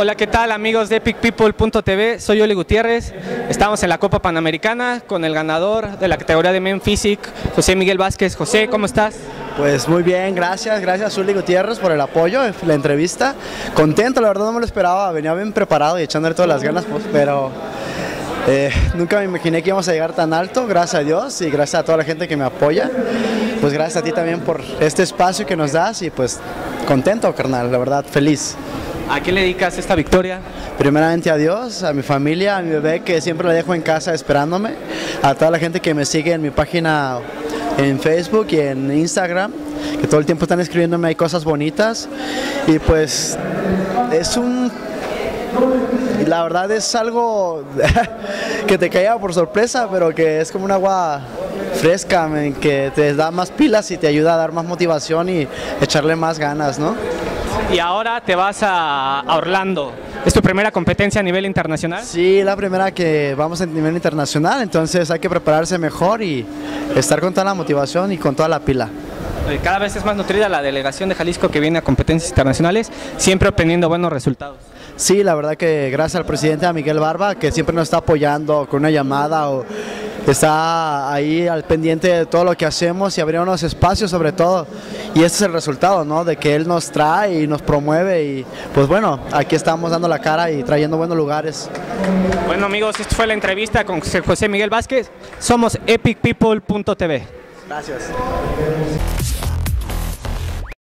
Hola, ¿qué tal amigos de EpicPeople.tv? Soy Oli Gutiérrez. Estamos en la Copa Panamericana con el ganador de la categoría de Men Physique, José Miguel Vázquez. José, ¿cómo estás? Pues muy bien, gracias, gracias Uli Gutiérrez por el apoyo, la entrevista. Contento, la verdad no me lo esperaba, venía bien preparado y echándole todas las ganas, pues, pero eh, nunca me imaginé que íbamos a llegar tan alto, gracias a Dios y gracias a toda la gente que me apoya. Pues gracias a ti también por este espacio que nos das y pues contento, carnal, la verdad, feliz. ¿A qué le dedicas esta victoria? Primeramente a Dios, a mi familia, a mi bebé que siempre la dejo en casa esperándome, a toda la gente que me sigue en mi página en Facebook y en Instagram, que todo el tiempo están escribiéndome hay cosas bonitas y pues es un la verdad es algo que te caía por sorpresa, pero que es como un agua fresca, que te da más pilas y te ayuda a dar más motivación y echarle más ganas, ¿no? Y ahora te vas a, Orlando. ¿Es tu primera competencia a nivel internacional? Sí, la primera que vamos a nivel internacional, entonces hay que prepararse mejor y estar con toda la motivación y con toda la pila. Eh, cada vez es más nutrida la delegación de Jalisco que viene a competencias internacionales, siempre obteniendo buenos resultados. Sí, la verdad que gracias al presidente a Miguel Barba, que siempre nos está apoyando con una llamada o está ahí al pendiente de todo lo que hacemos y abriendo unos espacios sobre todo. Y este es el resultado, ¿no? De que él nos trae y nos promueve y pues bueno, aquí estamos dando la cara y trayendo buenos lugares. Bueno amigos, esta fue la entrevista con José Miguel Vázquez. Somos epicpeople.tv. Gracias.